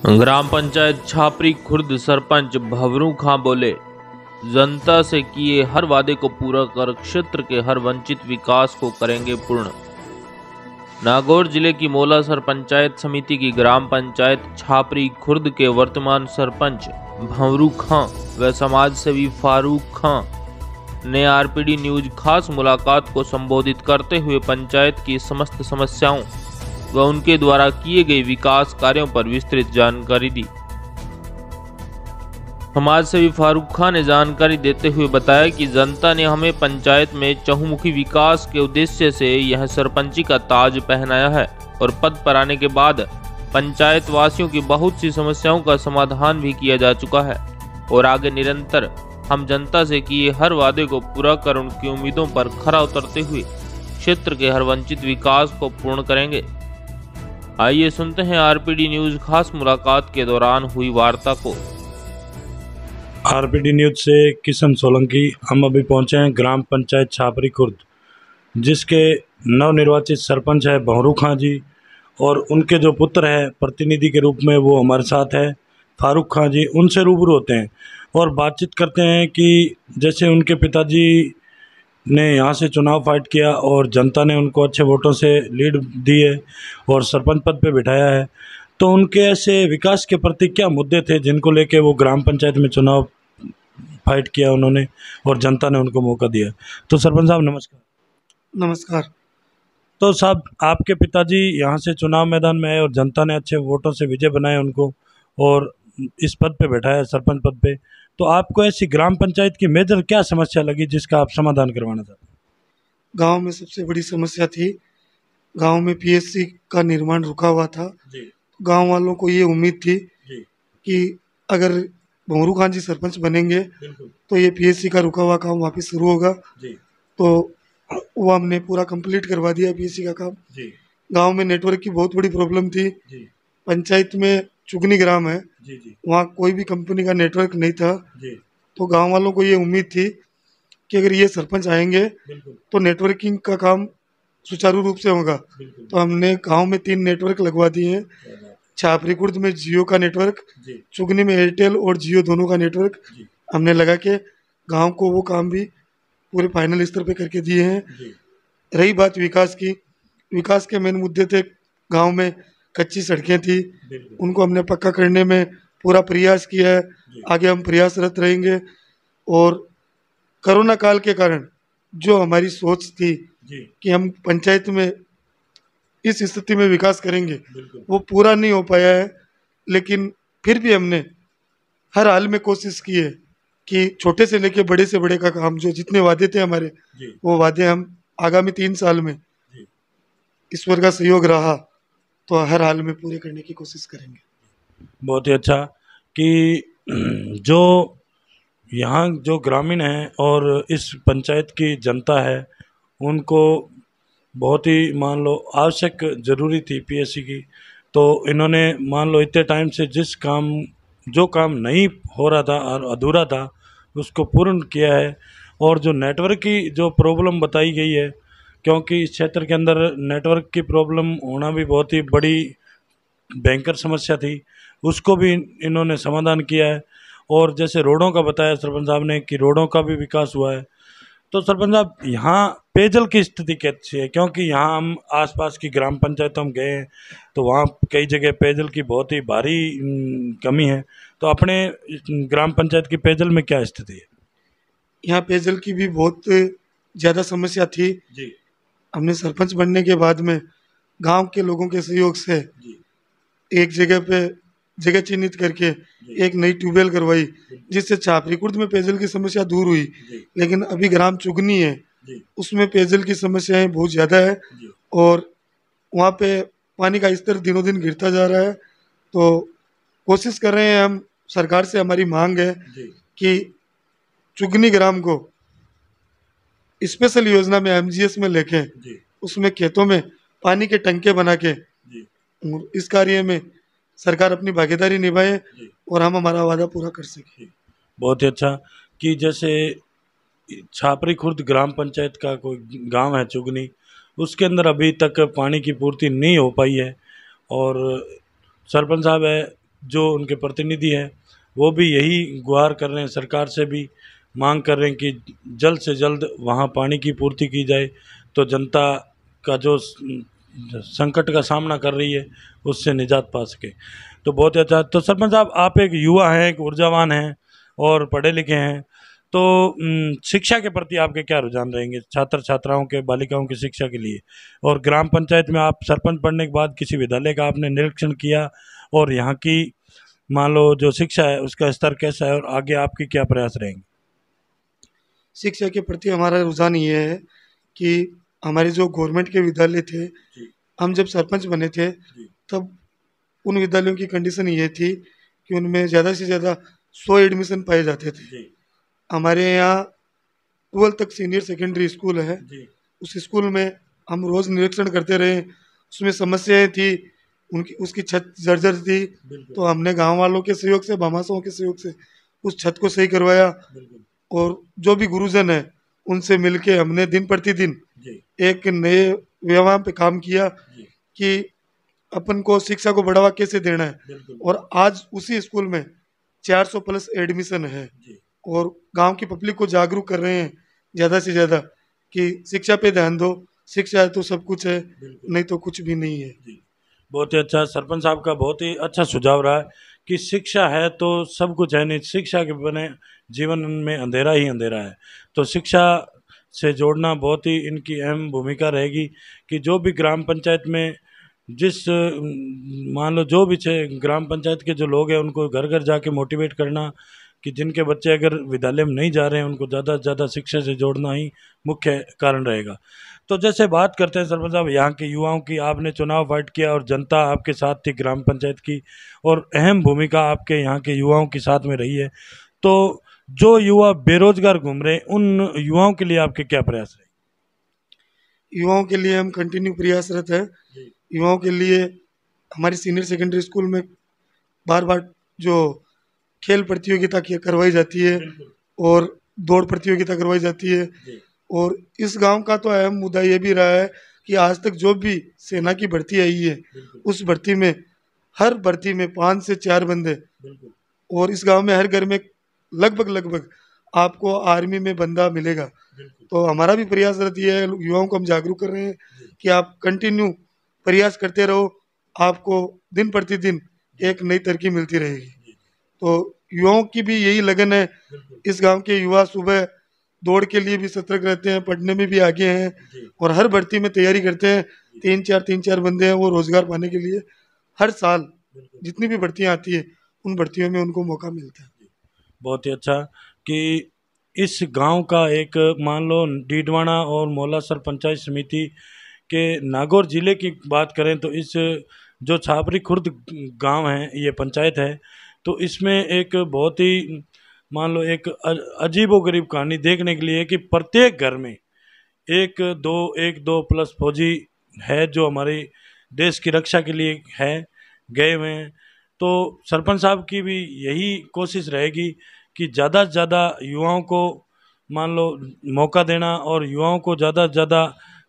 ग्राम पंचायत छापरी खुर्द सरपंच भवरू खां बोले, जनता से किए हर वादे को पूरा कर क्षेत्र के हर वंचित विकास को करेंगे पूर्ण। नागौर ज़िले की मोलासर पंचायत समिति की ग्राम पंचायत छापरी खुर्द के वर्तमान सरपंच भंवरू खां व समाज सेवी फारूक खां ने आरपीडी न्यूज़ खास मुलाकात को संबोधित करते हुए पंचायत की समस्त समस्याओं व उनके द्वारा किए गए विकास कार्यों पर विस्तृत जानकारी दी। समाज सेवी फारूक खान ने जानकारी देते हुए बताया कि जनता ने हमें पंचायत में चहुमुखी विकास के उद्देश्य से यह सरपंची का ताज पहनाया है और पद पर आने के बाद पंचायत वासियों की बहुत सी समस्याओं का समाधान भी किया जा चुका है और आगे निरंतर हम जनता से किए हर वादे को पूरा कर उनकी उम्मीदों पर खरा उतरते हुए क्षेत्र के हर वंचित विकास को पूर्ण करेंगे। आइए सुनते हैं आरपीडी न्यूज़ खास मुलाकात के दौरान हुई वार्ता को। आरपीडी न्यूज़ से किशन सोलंकी, हम अभी पहुँचे हैं ग्राम पंचायत छापरी खुर्द, जिसके नवनिर्वाचित सरपंच है बहरू खां जी, और उनके जो पुत्र है प्रतिनिधि के रूप में वो हमारे साथ है, फारूक खां जी, उनसे रूबरू होते हैं और बातचीत करते हैं कि जैसे उनके पिताजी ने यहाँ से चुनाव फाइट किया और जनता ने उनको अच्छे वोटों से लीड दी है और सरपंच पद पे बिठाया है। तो उनके ऐसे विकास के प्रति क्या मुद्दे थे जिनको लेके वो ग्राम पंचायत में चुनाव फाइट किया उन्होंने और जनता ने उनको मौका दिया? तो सरपंच साहब नमस्कार। नमस्कार। तो साहब आपके पिताजी यहाँ से चुनाव मैदान में आए और जनता ने अच्छे वोटों से विजय बनाए उनको और इस पद पे बैठाया सरपंच पद पे। तो आपको ऐसी ग्राम पंचायत की मेजर क्या समस्या लगी जिसका आप समाधान करवाना चाहते गाँव में सबसे बड़ी समस्या थी। गाँव में पीएससी का निर्माण रुका हुआ था। गाँव वालों को ये उम्मीद थी कि अगर भंवरू खान जी सरपंच बनेंगे तो ये पीएससी का रुका हुआ काम वापस शुरू होगा। जी। तो वो हमने पूरा कंप्लीट करवा दिया पीएससी का काम। गाँव में नेटवर्क की बहुत बड़ी प्रॉब्लम थी। जी। पंचायत में चुगनी ग्राम है। वहाँ कोई भी कंपनी का नेटवर्क नहीं था। जी। तो गाँव वालों को ये उम्मीद थी कि अगर ये सरपंच आएँगे तो नेटवर्किंग का काम सुचारू रूप से होगा। तो हमने गाँव में तीन नेटवर्क लगवा दिए हैं। छापरी खुर्द में जियो का नेटवर्क चुगनी में एयरटेल और जियो दोनों का नेटवर्क हमने लगा के गाँव को वो काम भी पूरे फाइनल स्तर पे करके दिए हैं। रही बात विकास की। विकास के मेन मुद्दे थे गाँव में कच्ची सड़कें थी। उनको हमने पक्का करने में पूरा प्रयास किया है। आगे हम प्रयासरत रहेंगे और कोरोना काल के कारण जो हमारी सोच थी कि हम पंचायत में इस स्थिति में विकास करेंगे वो पूरा नहीं हो पाया है। लेकिन फिर भी हमने हर हाल में कोशिश की है कि छोटे से लेके बड़े से बड़े का काम जो जितने वादे थे हमारे वो वादे हम आगामी तीन साल में ईश्वर का सहयोग रहा। तो हर हाल में पूरे करने की कोशिश करेंगे। बहुत ही अच्छा कि जो यहाँ जो ग्रामीण हैं और इस पंचायत की जनता है, उनको बहुत ही मान लो आवश्यक ज़रूरी थी पीएससी की। तो इन्होंने मान लो इतने टाइम से जिस काम, जो काम नहीं हो रहा था और अधूरा था, उसको पूर्ण किया है। और जो नेटवर्क की जो प्रॉब्लम बताई गई है क्योंकि इस क्षेत्र के अंदर नेटवर्क की प्रॉब्लम होना भी बहुत ही बड़ी भयंकर समस्या थी। उसको भी इन्होंने समाधान किया है। और जैसे रोडों का बताया सरपंच साहब ने कि रोडों का भी विकास हुआ है। तो सरपंच साहब यहाँ पेयजल की स्थिति कैसी है? क्योंकि यहाँ हम आसपास की ग्राम पंचायतों में गए हैं तो वहाँ कई जगह पेयजल की बहुत ही भारी कमी है। तो अपने ग्राम पंचायत की पेयजल में क्या स्थिति है? यहाँ पेयजल की भी बहुत ज़्यादा समस्या थी। जी। हमने सरपंच बनने के बाद में गाँव के लोगों के सहयोग से एक जगह पे जगह चिन्हित करके एक नई ट्यूबवेल करवाई जिससे छापरी कुर्द में पेयजल की समस्या दूर हुई। लेकिन अभी ग्राम चुगनी है उसमें पेयजल की समस्याएँ बहुत ज़्यादा है और वहाँ पे पानी का स्तर दिनों दिन गिरता जा रहा है। तो कोशिश कर रहे हैं हम सरकार से हमारी मांग है कि चुगनी ग्राम को स्पेशल योजना में एमजीएस में लेके उसमें खेतों में पानी के टंके बना के इस कार्य में सरकार अपनी भागीदारी निभाए और हम हमारा वादा पूरा कर सके। बहुत ही अच्छा कि जैसे छापरी खुर्द ग्राम पंचायत का कोई गाँव है चुगनी उसके अंदर अभी तक पानी की पूर्ति नहीं हो पाई है और सरपंच साहब है जो उनके प्रतिनिधि हैं वो भी यही गुहार कर रहे हैं सरकार से भी मांग कर रहे हैं कि जल्द से जल्द वहाँ पानी की पूर्ति की जाए। तो जनता का जो संकट का सामना कर रही है, उससे निजात पा सके। तो बहुत ही अच्छा। तो सरपंच साहब, आप एक युवा हैं, एक ऊर्जावान हैं और पढ़े लिखे हैं। तो शिक्षा के प्रति आपके क्या रुझान रहेंगे? छात्र छात्राओं के, बालिकाओं की शिक्षा के लिए? और ग्राम पंचायत में आप सरपंच पढ़ने के बाद किसी विद्यालय का आपने निरीक्षण किया? और यहाँ की, मान लो जो शिक्षा है, उसका स्तर कैसा है? और आगे आपके क्या प्रयास रहेंगे? शिक्षा के प्रति हमारा रुझान ये है कि हमारे जो गवर्नमेंट के विद्यालय थे हम जब सरपंच बने थे तब उन विद्यालयों की कंडीशन ये थी कि उनमें ज़्यादा से ज़्यादा सौ एडमिशन पाए जाते थे। हमारे यहाँ ट्वेल्थ तक सीनियर सेकेंडरी स्कूल है। उस स्कूल में हम रोज़ निरीक्षण करते रहे। उसमें समस्याएँ थी उनकी उसकी छत जर्जर थी। तो हमने गाँव वालों के सहयोग से भामाशाओं के सहयोग से उस छत को सही करवाया। और जो भी गुरुजन है उनसे मिलके हमने दिन प्रतिदिन एक नए व्यवहार पे काम किया कि अपन को शिक्षा को बढ़ावा कैसे देना है। और आज उसी स्कूल में 400 प्लस एडमिशन है और गाँव की पब्लिक को जागरूक कर रहे हैं ज़्यादा से ज़्यादा कि शिक्षा पे ध्यान दो शिक्षा है तो सब कुछ है नहीं तो कुछ भी नहीं है। बहुत ही अच्छा सरपंच साहब का बहुत ही अच्छा सुझाव रहा है कि शिक्षा है तो सब कुछ है नहीं शिक्षा के बने जीवन में अंधेरा ही अंधेरा है। तो शिक्षा से जोड़ना बहुत ही इनकी अहम भूमिका रहेगी कि जो भी ग्राम पंचायत में जिस, मान लो जो भी छे, ग्राम पंचायत के जो लोग हैं, उनको घर घर जाके मोटिवेट करना कि जिनके बच्चे अगर विद्यालय में नहीं जा रहे हैं, उनको ज़्यादा से ज़्यादा शिक्षा से जोड़ना ही मुख्य कारण रहेगा। तो जैसे बात करते हैं, सरपंच साहब, यहाँ के युवाओं की, आपने चुनाव फाइट किया और जनता आपके साथ थी ग्राम पंचायत की और अहम भूमिका आपके यहाँ के युवाओं के साथ में रही है। तो जो युवा बेरोजगार घूम रहे हैं उन युवाओं के लिए आपके क्या प्रयास रहे? युवाओं के लिए हम कंटिन्यू प्रयासरत है। युवाओं के लिए हमारे सीनियर सेकेंडरी स्कूल में बार बार जो खेल प्रतियोगिता करवाई जाती है और दौड़ प्रतियोगिता करवाई जाती है। और इस गाँव का तो अहम मुद्दा ये भी रहा है कि आज तक जो भी सेना की भर्ती आई है उस भर्ती में हर भर्ती में पाँच से चार बंदे और इस गाँव में हर घर में लगभग लगभग आपको आर्मी में बंदा मिलेगा। तो हमारा भी प्रयास रहती है युवाओं को हम जागरूक कर रहे हैं कि आप कंटिन्यू प्रयास करते रहो आपको दिन प्रतिदिन एक नई तरक्की मिलती रहेगी। तो युवाओं की भी यही लगन है। इस गाँव के युवा सुबह दौड़ के लिए भी सतर्क रहते हैं पढ़ने में भी आगे हैं और हर भर्ती में तैयारी करते हैं। तीन चार तीन चार बंदे हैं वो रोज़गार पाने के लिए। हर साल जितनी भी भर्तियाँ आती है उन भर्तियों में उनको मौका मिलता है। बहुत ही अच्छा कि इस गाँव का एक, मान लो, डीडवाना और मोलासर पंचायत समिति के नागौर ज़िले की बात करें तो इस जो छापरी खुर्द गाँव है, ये पंचायत है तो इसमें एक बहुत ही, मान लो, एक अजीब व गरीब कहानी देखने के लिए कि प्रत्येक घर में एक, दो एक, दो प्लस फौजी है जो हमारे देश की रक्षा के लिए है, गए हुए हैं। तो सरपंच साहब की भी यही कोशिश रहेगी कि ज़्यादा से ज़्यादा युवाओं को मान लो मौका देना और युवाओं को ज़्यादा से ज़्यादा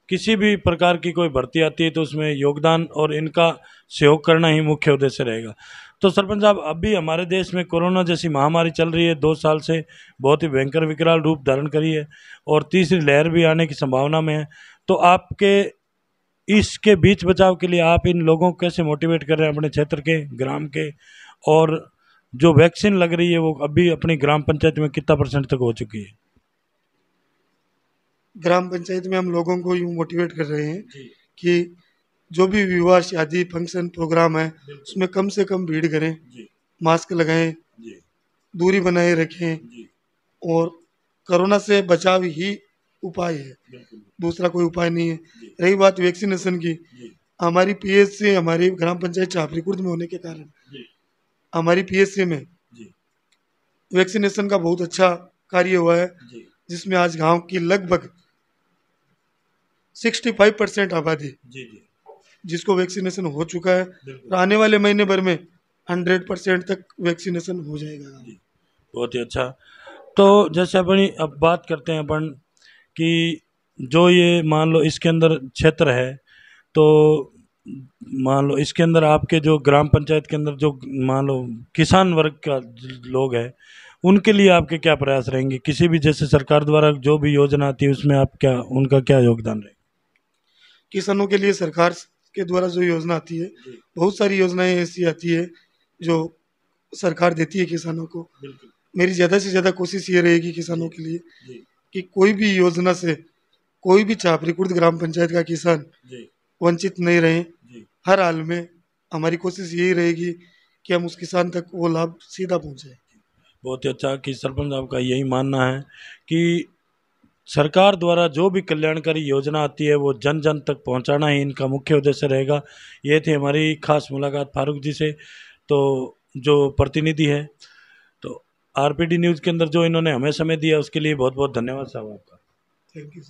किसी भी प्रकार की कोई भर्ती आती है तो उसमें योगदान और इनका सहयोग करना ही मुख्य उद्देश्य रहेगा। तो सरपंच साहब, अभी हमारे देश में कोरोना जैसी महामारी चल रही है, दो साल से बहुत ही भयंकर विकराल रूप धारण करी है और तीसरी लहर भी आने की संभावना में है। तो आपके इसके बीच बचाव के लिए आप इन लोगों को कैसे मोटिवेट कर रहे हैं अपने क्षेत्र के ग्राम के? और जो वैक्सीन लग रही है वो अभी अपनी ग्राम पंचायत में कितना परसेंट तक हो चुकी है? ग्राम पंचायत में हम लोगों को यूँ मोटिवेट कर रहे हैं कि जो भी विवाह शादी फ़ंक्शन प्रोग्राम है उसमें कम से कम भीड़ करें मास्क लगाएँ दूरी बनाए रखें और कोरोना से बचाव ही उपाय है। दूसरा कोई उपाय नहीं है। रही बात वैक्सीनेशन की। हमारी पीएससी हमारी ग्राम पंचायत चापरीकुर्द में होने के कारण हमारी पीएससी में वैक्सीनेशन का बहुत अच्छा कार्य हुआ है जिसमें आज गाँव की लगभग 65 परसेंट आबादी जिसको वैक्सीनेशन हो चुका है और आने वाले महीने भर में हंड्रेड परसेंट तक वैक्सीनेशन हो जाएगा। बहुत ही अच्छा। तो जैसे अपनी अब बात करते हैं अपन कि जो ये मान लो इसके अंदर क्षेत्र है तो मान लो इसके अंदर आपके जो ग्राम पंचायत के अंदर जो मान लो किसान वर्ग का लोग है उनके लिए आपके क्या प्रयास रहेंगे? किसी भी जैसे सरकार द्वारा जो भी योजना आती है उसमें आप क्या उनका क्या योगदान रहेगा? किसानों के लिए सरकार के द्वारा जो योजना आती है बहुत सारी योजनाएँ ऐसी आती है जो सरकार देती है किसानों को। मेरी ज़्यादा से ज़्यादा कोशिश ये रहेगी किसानों के लिए कि कोई भी योजना से कोई भी छापरी कुर्द ग्राम पंचायत का किसान वंचित नहीं रहे। हर हाल में हमारी कोशिश यही रहेगी कि हम उस किसान तक वो लाभ सीधा पहुँचाए। बहुत ही अच्छा कि सरपंच साहब का यही मानना है कि सरकार द्वारा जो भी कल्याणकारी योजना आती है वो जन जन तक पहुंचाना ही इनका मुख्य उद्देश्य रहेगा। ये थी हमारी खास मुलाकात फारूक जी से। तो जो प्रतिनिधि है आरपीडी न्यूज़ के अंदर जो इन्होंने हमें समय दिया, उसके लिए बहुत बहुत धन्यवाद साहब आपका। Thank you